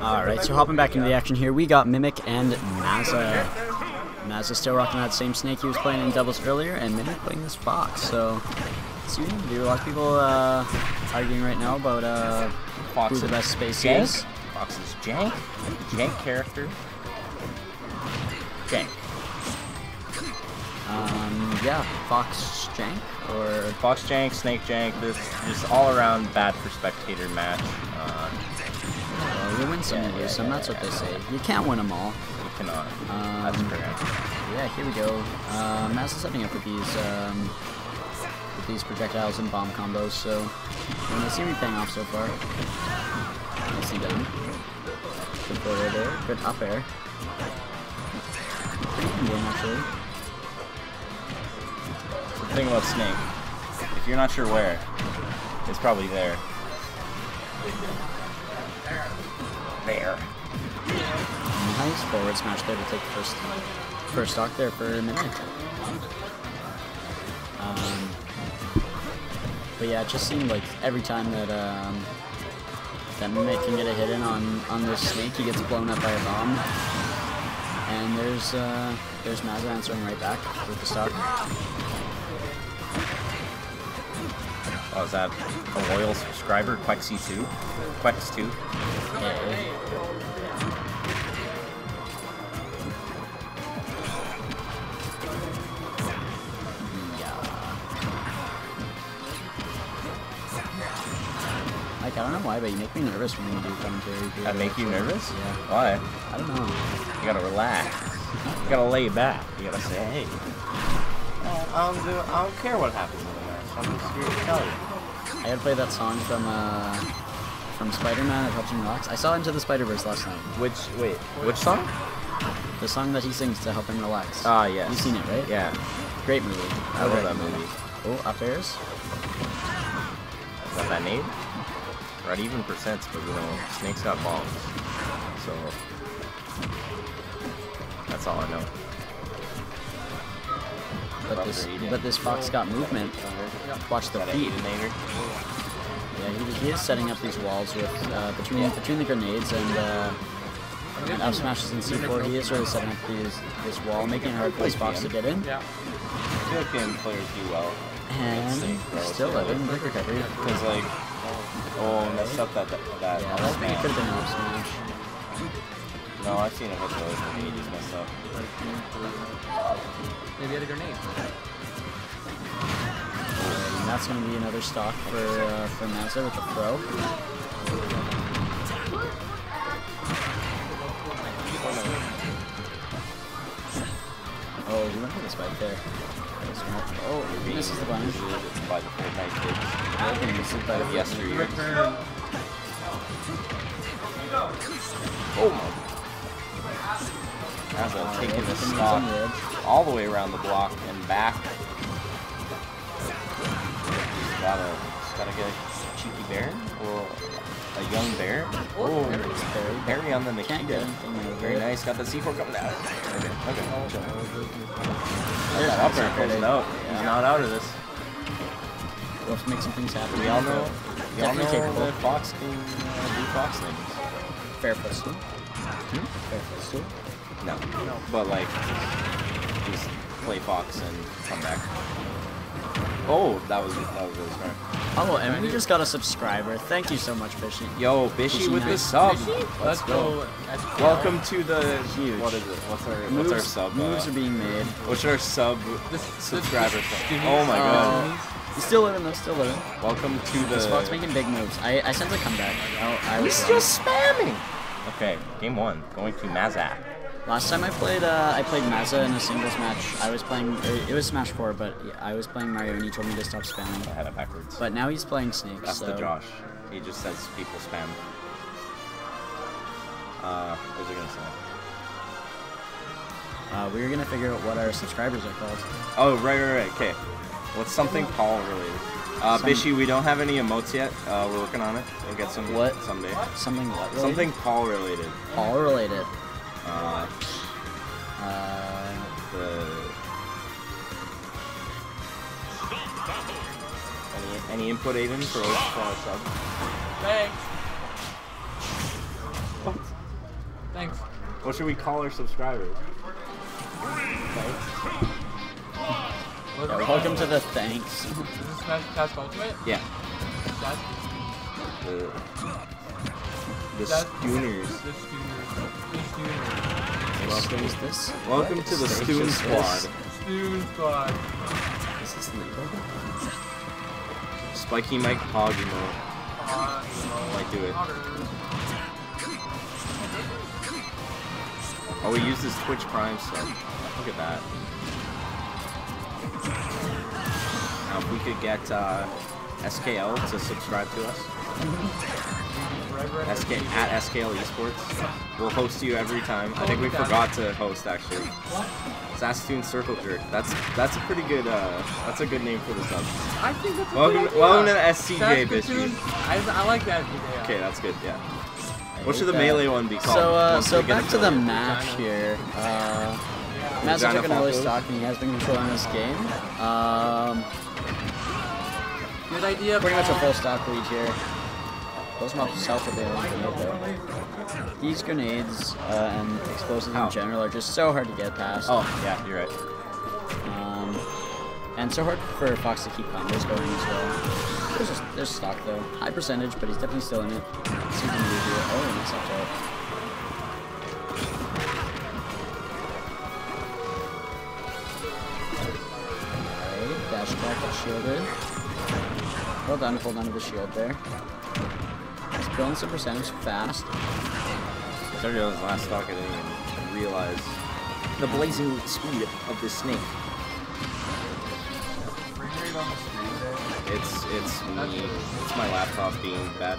Alright, so hopping back into the action here, we got Mimic and Maza. Maza still rocking that same snake he was playing in doubles earlier, and Mimic playing this fox, so see what do. A lot of people uh, arguing right now about uh, Fox who the best space jank. is. Fox is jank. Jank character. Jank. Um, yeah, Fox Jank, or Fox jank, snake jank. This just all around bad for spectator match. Uh, well, you win some, Yeah, you yeah, lose some, yeah, that's what they say. You can't win them all. you cannot. Um, That's correct. Yeah, here we go. Uh, Maza's setting up with these, um, with these projectiles and bomb combos, so and they seem to be paying off so far. Nicely done. Good forward there. Good up air. Pretty even game, actually. Thing about snake, if you're not sure where, it's probably there. There. Nice forward smash there to take the first, first stock there for a minute. Um, but yeah, it just seemed like every time that um, that Mimic can get a hit in on, on this snake, he gets blown up by a bomb. And there's uh, there's Maza answering right back with the stock. Oh, is that a loyal subscriber, Quexy2? Quex2? Like, I don't know why, but you make me nervous when you do commentary. dude. That make you nervous? Yeah. Why? I don't know. You gotta relax. You gotta lay back. You gotta say, hey. I don't, do, I don't care what happens in the match. I'm just here to tell you. I gotta play that song from uh, from Spider-Man. It helps me relax. I saw Into the Spider-Verse last night. Which, wait, which song? The song that he sings to help him relax. Ah, yes. You've seen it, right? Yeah. Great movie. I love that movie. Oh, up airs. Is that that name? At even percents, but you know, Snake's got bombs. So, that's all I know. But this, but this fox got movement. Watch the Got feet. Edenator. Yeah, he, he is setting up these walls with uh, between between the grenades and uh, and up smashes and C4. He is really setting up these this wall, making it hard for this fox to get in. Yeah. feel game players do well. And still living, good recovery. Because, like, oh, messed up that, that, that Yeah, up that thing smash. could have been an up smash. No, I've seen it hit those, and he just messed up. Maybe had a grenade. And that's going to be another stock for uh, for Maza with the throw. Oh, he went for the spike there. That was smart. Oh, he misses the punish. By the Fortnite kids. Yeah, he misses it by the Yesteryear. Return. Oh As I'm taking the Everything's stock the edge. all the way around the block and back. Gotta, gotta get a cheeky bear or a young bear. Oh, Harry on the Nikita. Can't get anything out of Very nice. Got the C4 coming out. Okay, okay. That up the air secret closing out. Yeah. He's not out of this. We'll have to make some things happen. We all know. We all know that Fox can uh, do Fox things. Fair footstool. Fair footstool. No. But like, just play Fox and come back. Oh, that was that was really smart. Oh, and we just got a subscriber. Thank you so much, Fishy. Yo, Bishy Fishy with the nice. sub. Let's go. That's Welcome to the Huge. What is it? What's our Moves, what's our sub? moves uh, are being made. what's our sub This, subscriber? this- thing? Oh my god! He's still living though, still living. Welcome to the. This Fox making big moves. I, I sense a comeback. I, I was He's wrong. just spamming. Okay, game one, going to Mazak. Last time I played, uh, I played Maza in a singles match. I was playing, it was Smash 4, but I was playing Mario and he told me to stop spamming. I had it backwards. But now he's playing Snake, That's so... the Josh. He just says people spam. Uh, what was I gonna say? Uh, we were gonna figure out what our subscribers are called. Oh, right, right, right. Okay. What's something Paul related? Uh, Some... Bishy, we don't have any emotes yet. Uh, we're working on it. We'll get some what? someday. Something what? Related? Something Paul related. Paul related. Uh, uh, the... Any, any input, Aiden, for a sub? Thanks. What? Thanks. What should we call our subscribers? Thanks welcome to the thanks. Is this Smash Task Ultimate? Yeah. That's The the That- Stooners. the Stooners. The Stooners. Welcome. Is this? Welcome to the Stoon Squad. this? Stoon Squad. Is this? Spiky Mike Pogimo. Might do it. Oh, we use his Twitch Prime sub. Look at that. We could get uh, SKL to subscribe to us, Red, red, SK at SKL Esports, we'll host you every time. I think we forgot to host actually. Saskatoon Circle Jerk. That's that's a pretty good uh, that's a good name for the sub. I think that's a Welcome, good idea. welcome to the SCJ bitch. I, I like that idea. Okay, that's good. Yeah. What should the that. melee one be called? So, uh, so back to the match here. Uh, Mazda Vagina took an early stock and he has been controlling this game. Um, Good idea. pretty much a full stock lead here. Those mobs south of the grenade though. These grenades uh, and explosives Ow. in general are just so hard to get past. Oh, yeah, you're right. Um, and so hard for Fox to keep combos going as well. There's, a, there's stock though. High percentage, but he's definitely still in it. Let's see what he can do here. Oh, nice up dash back shielded. Well done, hold on to the shield there. He's building some percentage fast. His last stock, I didn't even realize the blazing speed of this snake. Frame rate on the screen there. It's it's me. It's my laptop being bad.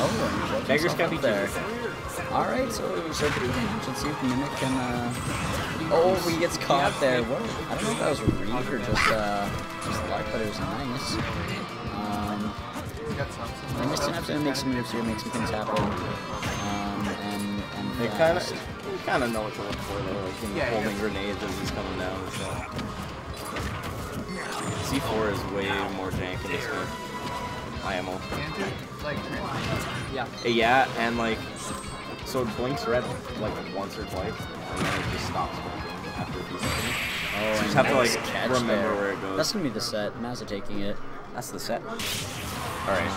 Oh, and he Beggars himself can't be there. Alright, so so pretty damage. Let's see if Mimic can uh Oh he gets caught there. What I don't know if that was a read or just uh just luck, but it was nice. Um We got some. some enough to make some moves here, make some things happen. Um and and They kind of you kind of know what to look for though, like him Yeah, holding yeah. grenades as he's coming down. So. C4 is way more jank in this game. IMO. Can't it? Like, Yeah. Yeah, and like, so it blinks red like once or twice, and then it just stops blinking after a few seconds. Oh, So you just have to nice like catch remember there. where it goes. That's gonna be the set. Mazda taking it. That's the set. All right.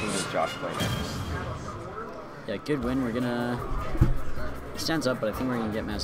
Who does Josh play next? Yeah, good win. We're gonna he stands up, but I think we're gonna get Mazda